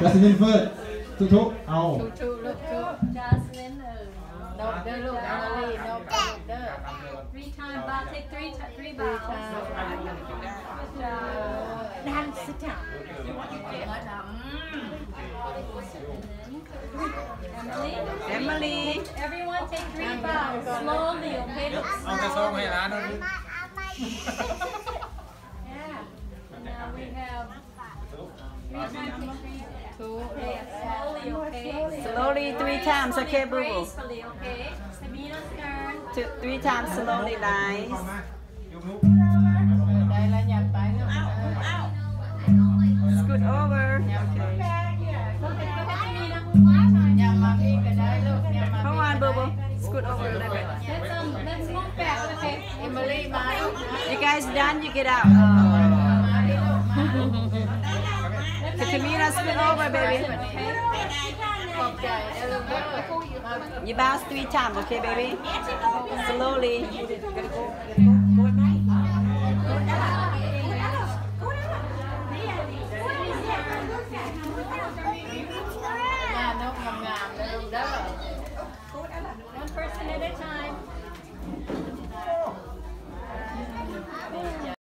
จัสมินเฟิร์ดทุกๆเอา ชูชูลูกชู Jocelyn, uh, นกเด้อลูกเอาลีนกเอาลูกเด้อ three times, bow, take three, ti- three ดี bows. ค่ะ Good job. ดันสิจ้า Emily? Emily. Everyone take three bows, slowly, okay? Look เอาไปส่งให้ร้านนู้น Yeah. Slowly, three times, okay, boo boo? Okay? Two, three times, slowly, nice. Scoot over. Okay. Come on, boo. Scoot over a little bit. Let's, um, let's move back, okay? Emily, You guys done? You get out. Uh, Get your meat spin over, baby. You bounce three times, okay, baby? Slowly. One person at a time.